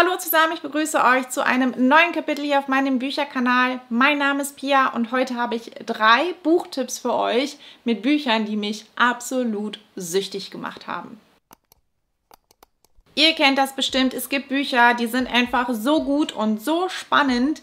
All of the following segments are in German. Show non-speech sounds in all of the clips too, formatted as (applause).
Hallo zusammen, ich begrüße euch zu einem neuen Kapitel hier auf meinem Bücherkanal. Mein Name ist Pia und heute habe ich drei Buchtipps für euch mit Büchern, die mich absolut süchtig gemacht haben. Ihr kennt das bestimmt, es gibt Bücher, die sind einfach so gut und so spannend,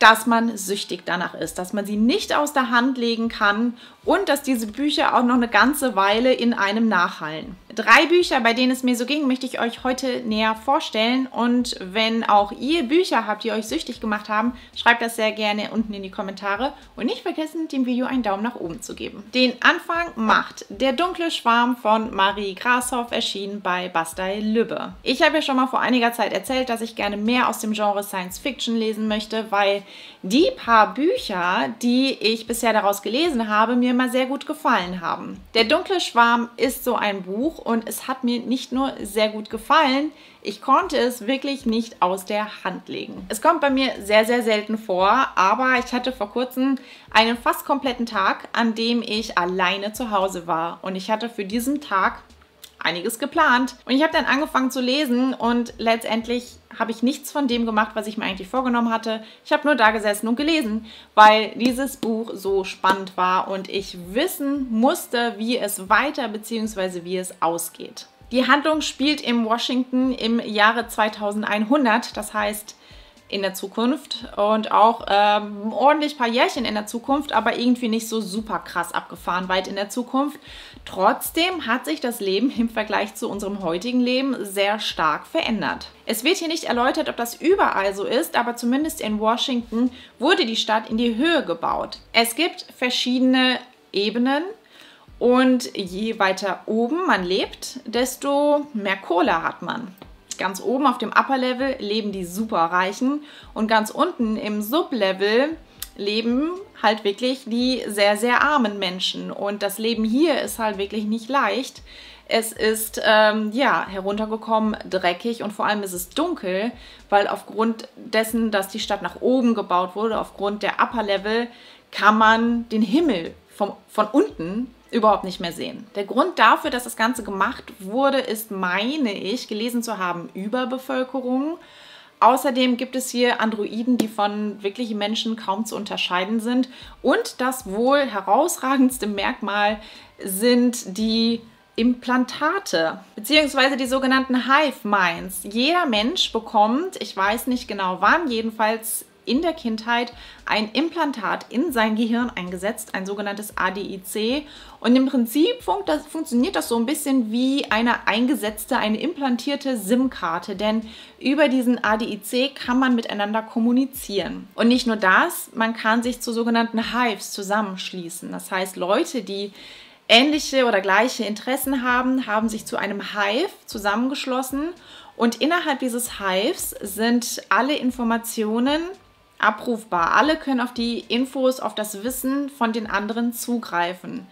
dass man süchtig danach ist, dass man sie nicht aus der Hand legen kann und dass diese Bücher auch noch eine ganze Weile in einem nachhallen. Drei Bücher, bei denen es mir so ging, möchte ich euch heute näher vorstellen. Und wenn auch ihr Bücher habt, die euch süchtig gemacht haben, schreibt das sehr gerne unten in die Kommentare. Und nicht vergessen, dem Video einen Daumen nach oben zu geben. Den Anfang macht Der dunkle Schwarm von Marie Grashoff, erschienen bei Bastei Lübbe. Ich habe ja schon mal vor einiger Zeit erzählt, dass ich gerne mehr aus dem Genre Science Fiction lesen möchte, weil die paar Bücher, die ich bisher daraus gelesen habe, mir immer sehr gut gefallen haben. Der dunkle Schwarm ist so ein Buch und es hat mir nicht nur sehr gut gefallen, ich konnte es wirklich nicht aus der Hand legen. Es kommt bei mir sehr, sehr selten vor, aber ich hatte vor kurzem einen fast kompletten Tag, an dem ich alleine zu Hause war und ich hatte für diesen Tag einiges geplant. Und ich habe dann angefangen zu lesen und letztendlich habe ich nichts von dem gemacht, was ich mir eigentlich vorgenommen hatte. Ich habe nur da gesessen und gelesen, weil dieses Buch so spannend war und ich wissen musste, wie es weiter bzw. wie es ausgeht. Die Handlung spielt im Washington im Jahre 2100, das heißt in der Zukunft und auch ähm, ordentlich paar Jährchen in der Zukunft, aber irgendwie nicht so super krass abgefahren weit in der Zukunft. Trotzdem hat sich das Leben im Vergleich zu unserem heutigen Leben sehr stark verändert. Es wird hier nicht erläutert, ob das überall so ist, aber zumindest in Washington wurde die Stadt in die Höhe gebaut. Es gibt verschiedene Ebenen und je weiter oben man lebt, desto mehr Kohle hat man. Ganz oben auf dem Upper Level leben die Superreichen und ganz unten im Sublevel leben halt wirklich die sehr, sehr armen Menschen. Und das Leben hier ist halt wirklich nicht leicht. Es ist ähm, ja heruntergekommen, dreckig und vor allem ist es dunkel, weil aufgrund dessen, dass die Stadt nach oben gebaut wurde, aufgrund der Upper Level, kann man den Himmel vom, von unten überhaupt nicht mehr sehen. Der Grund dafür, dass das Ganze gemacht wurde, ist, meine ich, gelesen zu haben, Überbevölkerung. Außerdem gibt es hier Androiden, die von wirklichen Menschen kaum zu unterscheiden sind. Und das wohl herausragendste Merkmal sind die Implantate, beziehungsweise die sogenannten Hive Minds. Jeder Mensch bekommt, ich weiß nicht genau wann, jedenfalls in der Kindheit ein Implantat in sein Gehirn eingesetzt, ein sogenanntes ADIC. Und im Prinzip fun das, funktioniert das so ein bisschen wie eine eingesetzte, eine implantierte SIM-Karte, denn über diesen ADIC kann man miteinander kommunizieren. Und nicht nur das, man kann sich zu sogenannten Hives zusammenschließen. Das heißt, Leute, die ähnliche oder gleiche Interessen haben, haben sich zu einem Hive zusammengeschlossen und innerhalb dieses Hives sind alle Informationen abrufbar. Alle können auf die Infos, auf das Wissen von den anderen zugreifen.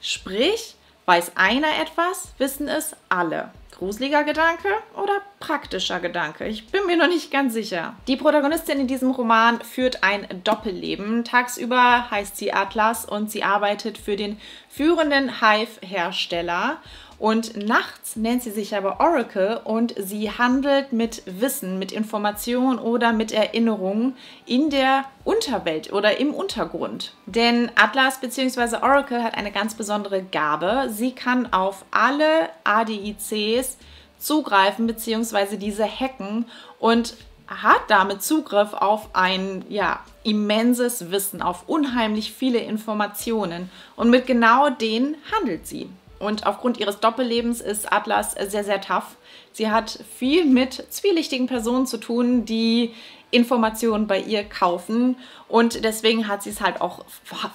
Sprich, weiß einer etwas, wissen es alle. Gruseliger Gedanke oder praktischer Gedanke? Ich bin mir noch nicht ganz sicher. Die Protagonistin in diesem Roman führt ein Doppelleben. Tagsüber heißt sie Atlas und sie arbeitet für den führenden Hive-Hersteller und nachts nennt sie sich aber Oracle und sie handelt mit Wissen, mit Informationen oder mit Erinnerungen in der Unterwelt oder im Untergrund. Denn Atlas bzw. Oracle hat eine ganz besondere Gabe. Sie kann auf alle ADICs zugreifen bzw. diese hacken und hat damit Zugriff auf ein ja, immenses Wissen, auf unheimlich viele Informationen. Und mit genau denen handelt sie. Und aufgrund ihres Doppellebens ist Atlas sehr, sehr tough. Sie hat viel mit zwielichtigen Personen zu tun, die Informationen bei ihr kaufen und deswegen hat sie es halt auch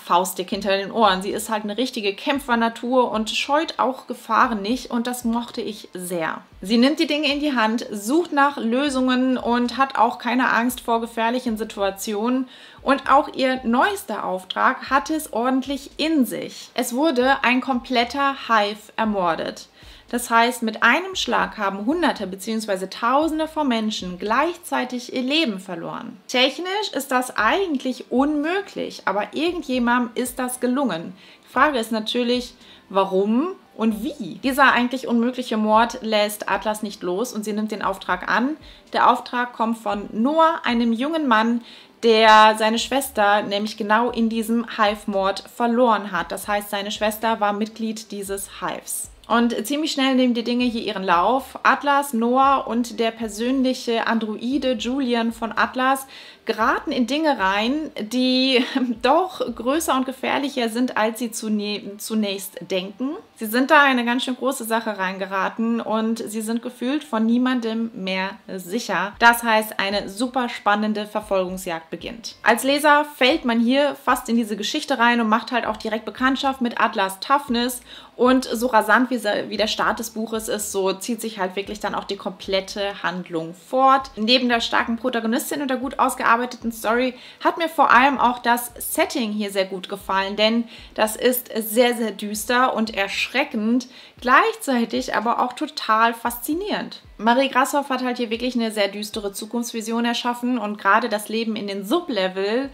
faustdick hinter den Ohren. Sie ist halt eine richtige Kämpfernatur und scheut auch Gefahren nicht und das mochte ich sehr. Sie nimmt die Dinge in die Hand, sucht nach Lösungen und hat auch keine Angst vor gefährlichen Situationen und auch ihr neuester Auftrag hatte es ordentlich in sich. Es wurde ein kompletter Hive ermordet. Das heißt, mit einem Schlag haben Hunderte bzw. Tausende von Menschen gleichzeitig ihr Leben verloren. Technisch ist das eigentlich unmöglich, aber irgendjemandem ist das gelungen. Die Frage ist natürlich, warum und wie. Dieser eigentlich unmögliche Mord lässt Atlas nicht los und sie nimmt den Auftrag an. Der Auftrag kommt von Noah, einem jungen Mann, der seine Schwester nämlich genau in diesem Hive-Mord verloren hat. Das heißt, seine Schwester war Mitglied dieses Hives. Und ziemlich schnell nehmen die Dinge hier ihren Lauf. Atlas, Noah und der persönliche Androide Julian von Atlas geraten in Dinge rein, die (laughs) doch größer und gefährlicher sind, als sie zunächst denken. Sie sind da eine ganz schön große Sache reingeraten und sie sind gefühlt von niemandem mehr sicher. Das heißt, eine super spannende Verfolgungsjagd beginnt. Als Leser fällt man hier fast in diese Geschichte rein und macht halt auch direkt Bekanntschaft mit Atlas Toughness und so rasant wie, wie der Start des Buches ist, so zieht sich halt wirklich dann auch die komplette Handlung fort. Neben der starken Protagonistin und der gut ausgearbeiteten Story hat mir vor allem auch das Setting hier sehr gut gefallen, denn das ist sehr, sehr düster und erschreckend, gleichzeitig aber auch total faszinierend. Marie Grashoff hat halt hier wirklich eine sehr düstere Zukunftsvision erschaffen und gerade das Leben in den Sublevel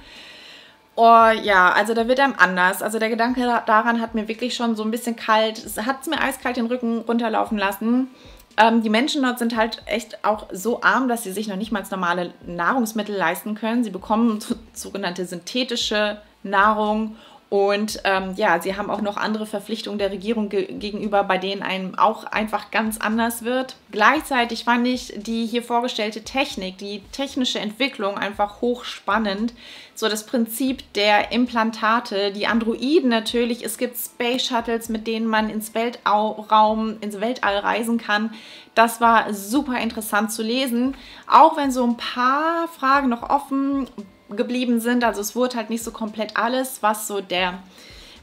Oh ja, also da wird einem anders. Also der Gedanke daran hat mir wirklich schon so ein bisschen kalt, es hat mir eiskalt den Rücken runterlaufen lassen. Ähm, die Menschen dort sind halt echt auch so arm, dass sie sich noch nicht mal normale Nahrungsmittel leisten können. Sie bekommen so, sogenannte synthetische Nahrung und ähm, ja, sie haben auch noch andere Verpflichtungen der Regierung ge gegenüber, bei denen einem auch einfach ganz anders wird. Gleichzeitig fand ich die hier vorgestellte Technik, die technische Entwicklung einfach hochspannend. So das Prinzip der Implantate, die Androiden natürlich. Es gibt Space Shuttles, mit denen man ins Weltraum, ins Weltall reisen kann. Das war super interessant zu lesen, auch wenn so ein paar Fragen noch offen geblieben sind. Also es wurde halt nicht so komplett alles, was so der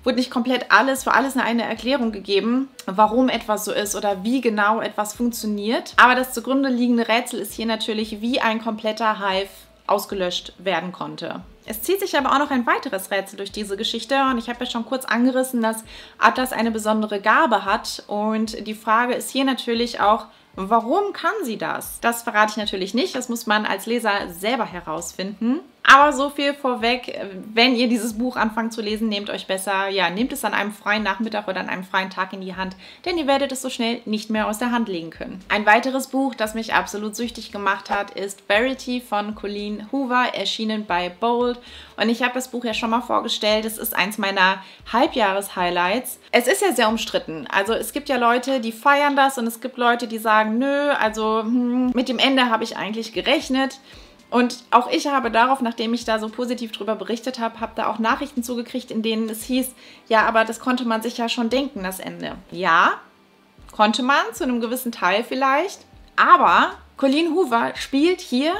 wurde nicht komplett alles, für alles eine Erklärung gegeben, warum etwas so ist oder wie genau etwas funktioniert. Aber das zugrunde liegende Rätsel ist hier natürlich, wie ein kompletter Hive ausgelöscht werden konnte. Es zieht sich aber auch noch ein weiteres Rätsel durch diese Geschichte und ich habe ja schon kurz angerissen, dass Atlas eine besondere Gabe hat und die Frage ist hier natürlich auch, warum kann sie das? Das verrate ich natürlich nicht, das muss man als Leser selber herausfinden. Aber so viel vorweg, wenn ihr dieses Buch anfangt zu lesen, nehmt euch besser, ja, nehmt es an einem freien Nachmittag oder an einem freien Tag in die Hand, denn ihr werdet es so schnell nicht mehr aus der Hand legen können. Ein weiteres Buch, das mich absolut süchtig gemacht hat, ist Verity von Colleen Hoover, erschienen bei Bold. Und ich habe das Buch ja schon mal vorgestellt. Es ist eins meiner Halbjahres-Highlights. Es ist ja sehr umstritten. Also es gibt ja Leute, die feiern das und es gibt Leute, die sagen, nö, also hm, mit dem Ende habe ich eigentlich gerechnet. Und auch ich habe darauf, nachdem ich da so positiv drüber berichtet habe, habe da auch Nachrichten zugekriegt, in denen es hieß, ja, aber das konnte man sich ja schon denken, das Ende. Ja, konnte man zu einem gewissen Teil vielleicht, aber Colleen Hoover spielt hier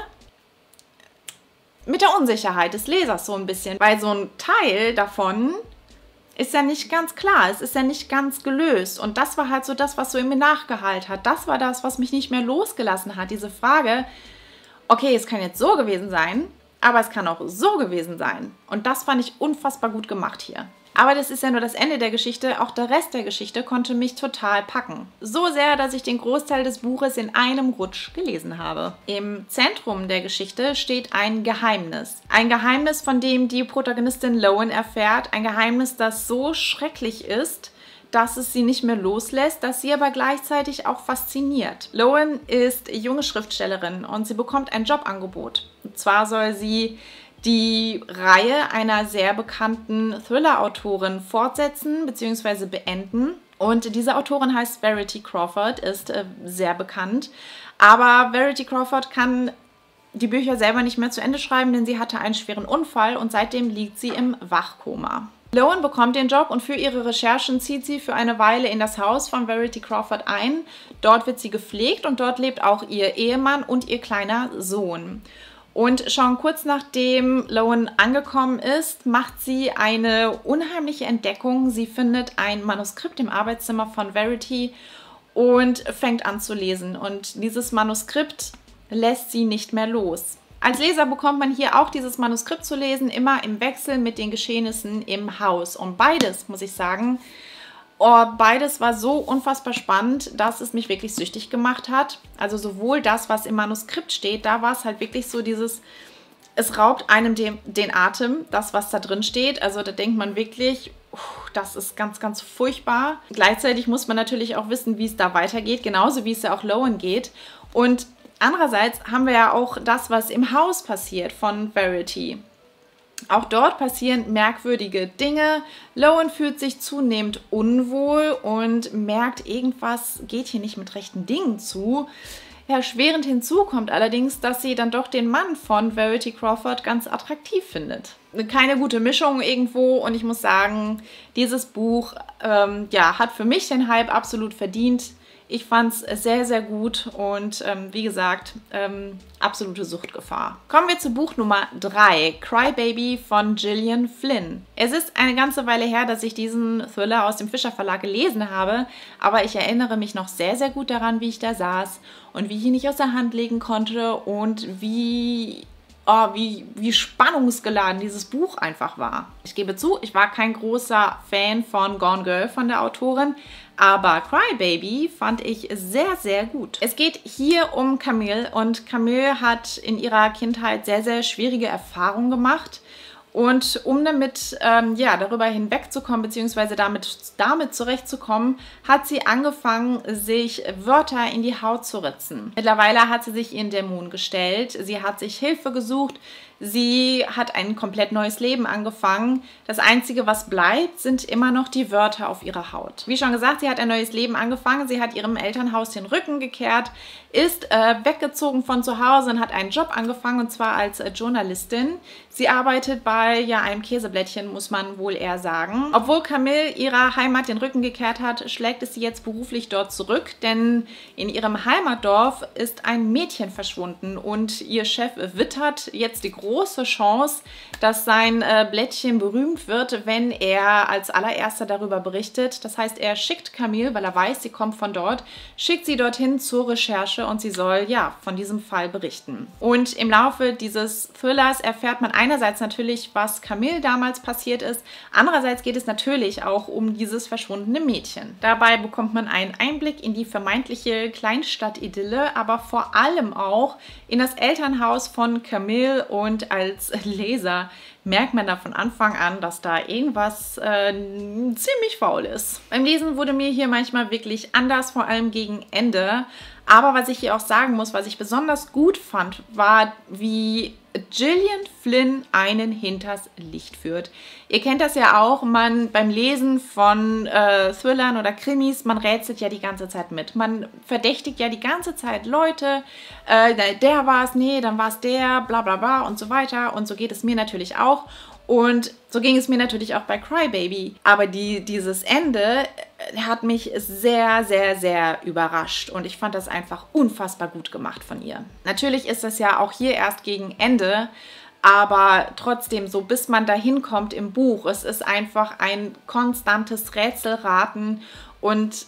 mit der Unsicherheit des Lesers so ein bisschen, weil so ein Teil davon ist ja nicht ganz klar, es ist ja nicht ganz gelöst. Und das war halt so das, was so in mir nachgehalt hat. Das war das, was mich nicht mehr losgelassen hat. Diese Frage, okay, es kann jetzt so gewesen sein, aber es kann auch so gewesen sein. Und das fand ich unfassbar gut gemacht hier. Aber das ist ja nur das Ende der Geschichte. Auch der Rest der Geschichte konnte mich total packen. So sehr, dass ich den Großteil des Buches in einem Rutsch gelesen habe. Im Zentrum der Geschichte steht ein Geheimnis. Ein Geheimnis, von dem die Protagonistin Lowen erfährt. Ein Geheimnis, das so schrecklich ist, dass es sie nicht mehr loslässt, das sie aber gleichzeitig auch fasziniert. Lowen ist junge Schriftstellerin und sie bekommt ein Jobangebot. Und zwar soll sie die Reihe einer sehr bekannten Thriller-Autorin fortsetzen bzw. beenden. Und diese Autorin heißt Verity Crawford, ist äh, sehr bekannt. Aber Verity Crawford kann die Bücher selber nicht mehr zu Ende schreiben, denn sie hatte einen schweren Unfall und seitdem liegt sie im Wachkoma. Lowen bekommt den Job und für ihre Recherchen zieht sie für eine Weile in das Haus von Verity Crawford ein. Dort wird sie gepflegt und dort lebt auch ihr Ehemann und ihr kleiner Sohn. Und schon kurz nachdem Lowen angekommen ist, macht sie eine unheimliche Entdeckung. Sie findet ein Manuskript im Arbeitszimmer von Verity und fängt an zu lesen. Und dieses Manuskript lässt sie nicht mehr los. Als Leser bekommt man hier auch dieses Manuskript zu lesen, immer im Wechsel mit den Geschehnissen im Haus. Und beides, muss ich sagen, oh, beides war so unfassbar spannend, dass es mich wirklich süchtig gemacht hat. Also sowohl das, was im Manuskript steht, da war es halt wirklich so dieses, es raubt einem den, den Atem, das, was da drin steht. Also da denkt man wirklich, das ist ganz, ganz furchtbar. Gleichzeitig muss man natürlich auch wissen, wie es da weitergeht, genauso wie es ja auch Lowen geht. Und andererseits haben wir ja auch das, was im Haus passiert von Verity. Auch dort passieren merkwürdige Dinge. Lowen fühlt sich zunehmend unwohl und merkt, irgendwas geht hier nicht mit rechten Dingen zu. Erschwerend hinzu kommt allerdings, dass sie dann doch den Mann von Verity Crawford ganz attraktiv findet. Keine gute Mischung irgendwo und ich muss sagen, dieses Buch ähm, ja, hat für mich den Hype absolut verdient. Ich fand es sehr, sehr gut und ähm, wie gesagt, ähm, absolute Suchtgefahr. Kommen wir zu Buch Nummer 3, Cry Baby von Gillian Flynn. Es ist eine ganze Weile her, dass ich diesen Thriller aus dem Fischer Verlag gelesen habe, aber ich erinnere mich noch sehr, sehr gut daran, wie ich da saß und wie ich ihn nicht aus der Hand legen konnte und wie oh, wie, wie spannungsgeladen dieses Buch einfach war. Ich gebe zu, ich war kein großer Fan von Gone Girl von der Autorin, aber Crybaby fand ich sehr, sehr gut. Es geht hier um Camille und Camille hat in ihrer Kindheit sehr, sehr schwierige Erfahrungen gemacht. Und um damit ähm, ja, darüber hinwegzukommen, beziehungsweise damit, damit zurechtzukommen, hat sie angefangen, sich Wörter in die Haut zu ritzen. Mittlerweile hat sie sich ihren Dämon gestellt. Sie hat sich Hilfe gesucht. Sie hat ein komplett neues Leben angefangen. Das Einzige, was bleibt, sind immer noch die Wörter auf ihrer Haut. Wie schon gesagt, sie hat ein neues Leben angefangen. Sie hat ihrem Elternhaus den Rücken gekehrt, ist äh, weggezogen von zu Hause und hat einen Job angefangen, und zwar als äh, Journalistin. Sie arbeitet bei ja, einem Käseblättchen, muss man wohl eher sagen. Obwohl Camille ihrer Heimat den Rücken gekehrt hat, schlägt es sie jetzt beruflich dort zurück, denn in ihrem Heimatdorf ist ein Mädchen verschwunden und ihr Chef wittert jetzt die große große Chance, dass sein äh, Blättchen berühmt wird, wenn er als allererster darüber berichtet. Das heißt, er schickt Camille, weil er weiß, sie kommt von dort, schickt sie dorthin zur Recherche und sie soll ja von diesem Fall berichten. Und im Laufe dieses Thrillers erfährt man einerseits natürlich, was Camille damals passiert ist, andererseits geht es natürlich auch um dieses verschwundene Mädchen. Dabei bekommt man einen Einblick in die vermeintliche Kleinstadt-Idylle, aber vor allem auch in das Elternhaus von Camille und und als Leser merkt man da von Anfang an, dass da irgendwas äh, ziemlich faul ist. Beim Lesen wurde mir hier manchmal wirklich anders, vor allem gegen Ende. Aber was ich hier auch sagen muss, was ich besonders gut fand, war, wie Gillian Flynn einen hinters Licht führt. Ihr kennt das ja auch, man beim Lesen von äh, Thrillern oder Krimis, man rätselt ja die ganze Zeit mit. Man verdächtigt ja die ganze Zeit Leute, äh, der war es, nee, dann war es der, bla bla bla und so weiter. Und so geht es mir natürlich auch. Und so ging es mir natürlich auch bei Crybaby. Aber die, dieses Ende äh, hat mich sehr, sehr, sehr überrascht. Und ich fand das einfach unfassbar gut gemacht von ihr. Natürlich ist das ja auch hier erst gegen Ende. Aber trotzdem, so bis man dahin kommt im Buch, es ist einfach ein konstantes Rätselraten und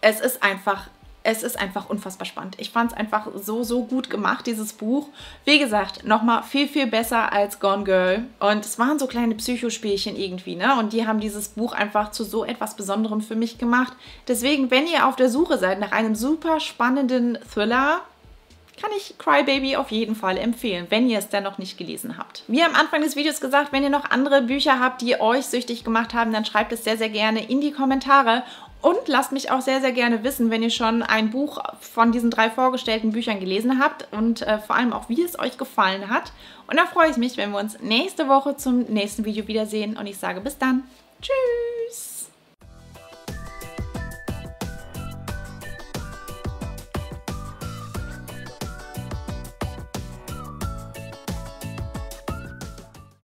es ist einfach es ist einfach unfassbar spannend. Ich fand es einfach so, so gut gemacht, dieses Buch. Wie gesagt, nochmal viel, viel besser als Gone Girl. Und es waren so kleine Psychospielchen irgendwie, ne? Und die haben dieses Buch einfach zu so etwas Besonderem für mich gemacht. Deswegen, wenn ihr auf der Suche seid nach einem super spannenden Thriller, kann ich Crybaby auf jeden Fall empfehlen, wenn ihr es denn noch nicht gelesen habt. Wie am Anfang des Videos gesagt, wenn ihr noch andere Bücher habt, die euch süchtig gemacht haben, dann schreibt es sehr, sehr gerne in die Kommentare. Und lasst mich auch sehr, sehr gerne wissen, wenn ihr schon ein Buch von diesen drei vorgestellten Büchern gelesen habt und äh, vor allem auch, wie es euch gefallen hat. Und da freue ich mich, wenn wir uns nächste Woche zum nächsten Video wiedersehen und ich sage bis dann. Tschüss!